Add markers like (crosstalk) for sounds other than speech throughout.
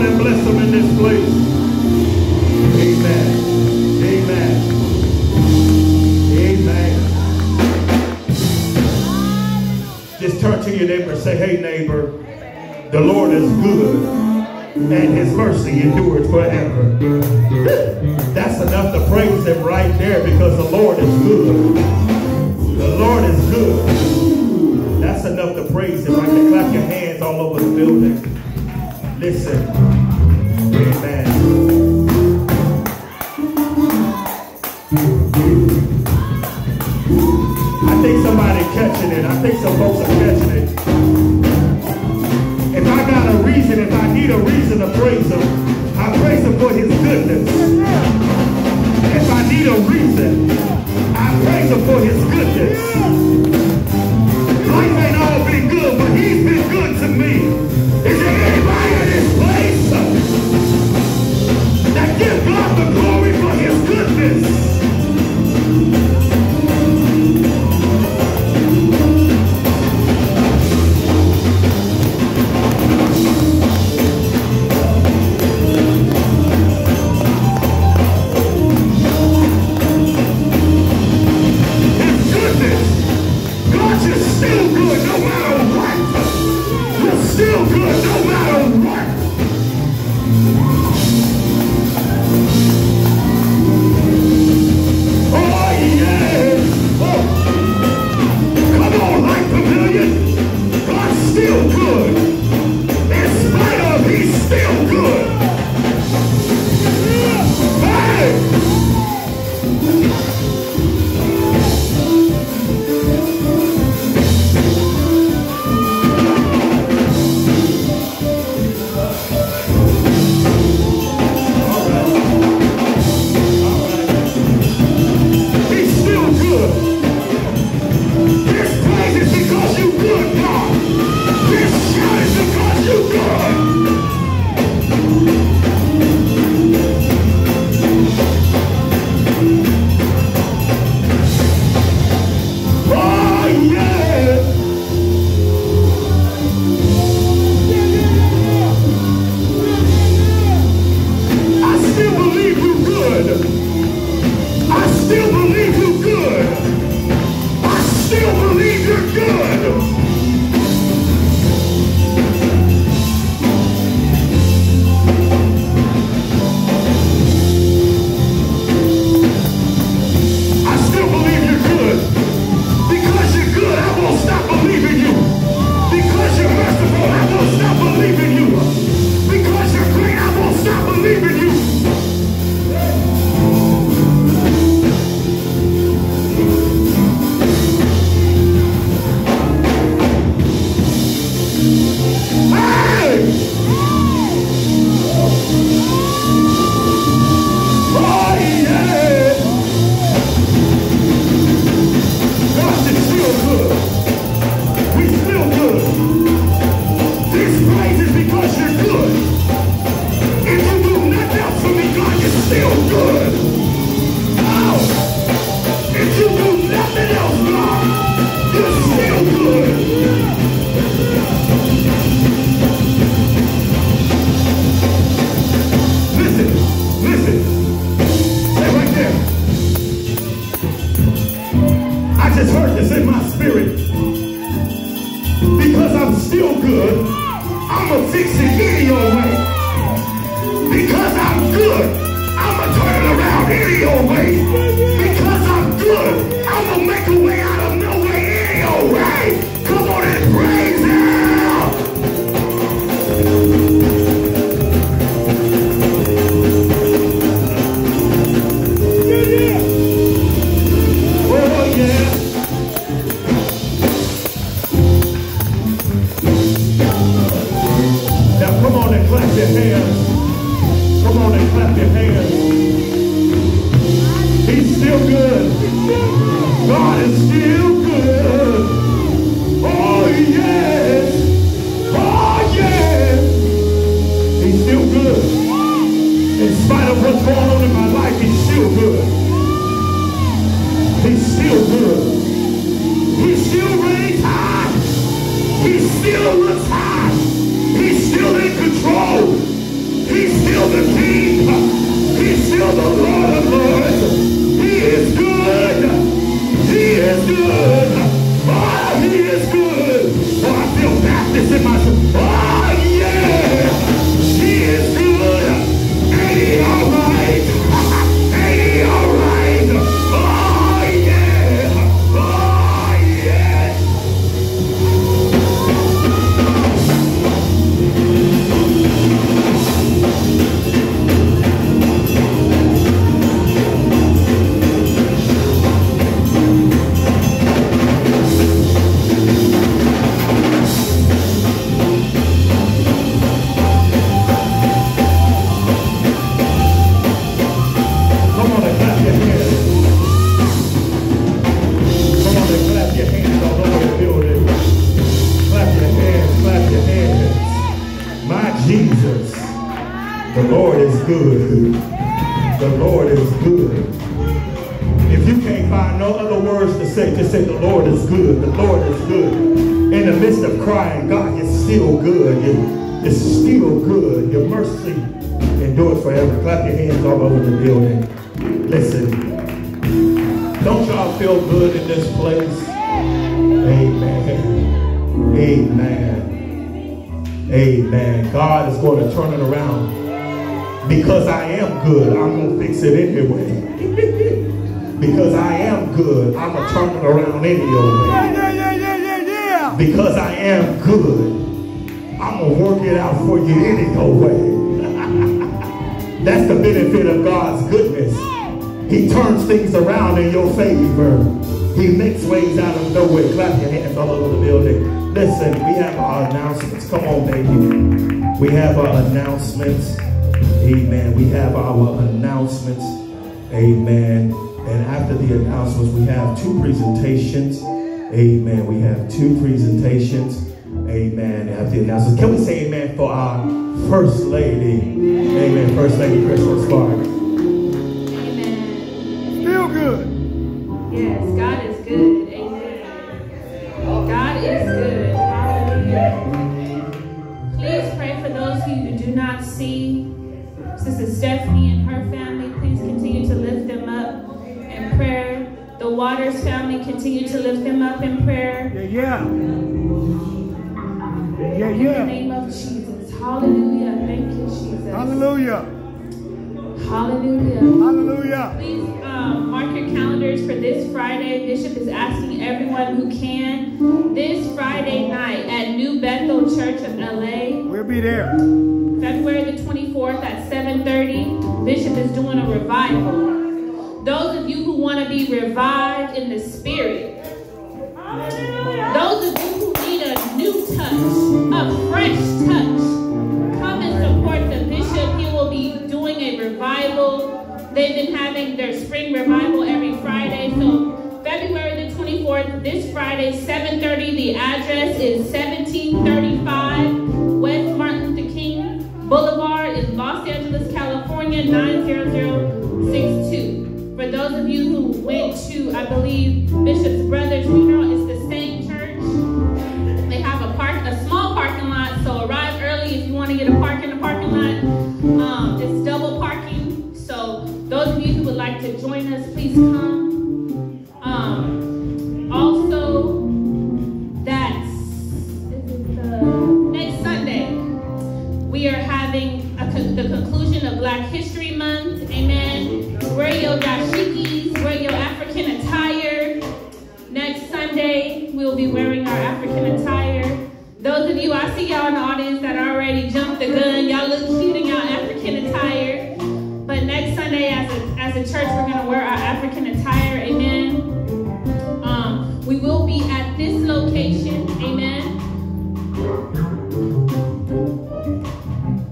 on and bless them in this place. Amen. Amen. Amen. Just turn to your neighbor and say, hey neighbor, the Lord is good and his mercy endures forever. (laughs) That's enough to praise him right there because the Lord is good. The Lord is good. That's enough to praise him I can Clap your hands all over the building. Listen. I think somebody catching it. I think some folks are catching it. If I got a reason, if I need a reason to praise him, I praise him for his goodness. If I need a reason, I praise him for his goodness. good. I'm going to turn it around any old way. Born on the If you can't find no other words to say, just say the Lord is good, the Lord is good. In the midst of crying, God is still good. It's still good. Your mercy endures forever. Clap your hands all over the building. Listen. Don't y'all feel good in this place? Amen. Amen. Amen. God is going to turn it around. Because I am good, I'm going to fix it anyway. (laughs) Because I am good, I'm going to turn it around any old way. Yeah, yeah, yeah, yeah, yeah. Because I am good, I'm going to work it out for you any old way. (laughs) That's the benefit of God's goodness. He turns things around in your favor. He makes ways out of nowhere. Clap your hands all over the building. Listen, we have our announcements. Come on, baby. We have our announcements. Amen. We have our announcements. Amen. And after the announcements, we have two presentations. Amen. We have two presentations. Amen. After the announcements, can we say amen for our First Lady? Amen. amen. First Lady Crystal Spark. Amen. Feel good. Yes, God is good. Amen. God is good. Hallelujah. Please pray for those who do not see. Sister Stephanie and her family, please continue to lift in prayer. The Waters family continue to lift them up in prayer. Yeah, yeah. Yeah, in the name of Jesus. Hallelujah. Thank you, Jesus. Hallelujah. Hallelujah. Hallelujah. Please um, mark your calendars for this Friday. Bishop is asking everyone who can this Friday night at New Bethel Church of LA. We'll be there. February the 24th at 7:30. Bishop is doing a revival. Those of you who want to be revived in the spirit. Those of you who need a new touch, a fresh touch. Come and support the bishop. He will be doing a revival. They've been having their spring revival every Friday. So February the 24th, this Friday, 7.30. The address is 1735 West Martin Luther King Boulevard in Los Angeles, California, 90062. For those of you who went to, I believe, Bishop's brother's funeral, it's the same church. They have a park, a small parking lot, so arrive early if you want to get a park in the parking lot. Um, it's double parking, so those of you who would like to join us, please come. I see y'all in the audience that already jumped the gun. Y'all look cute in y'all African attire. But next Sunday, as a, as a church, we're going to wear our African attire. Amen. Um, we will be at this location. Amen.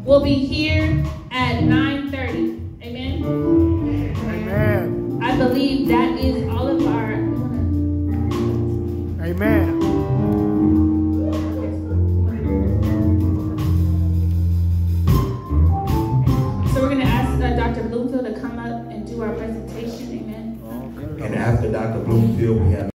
We'll be here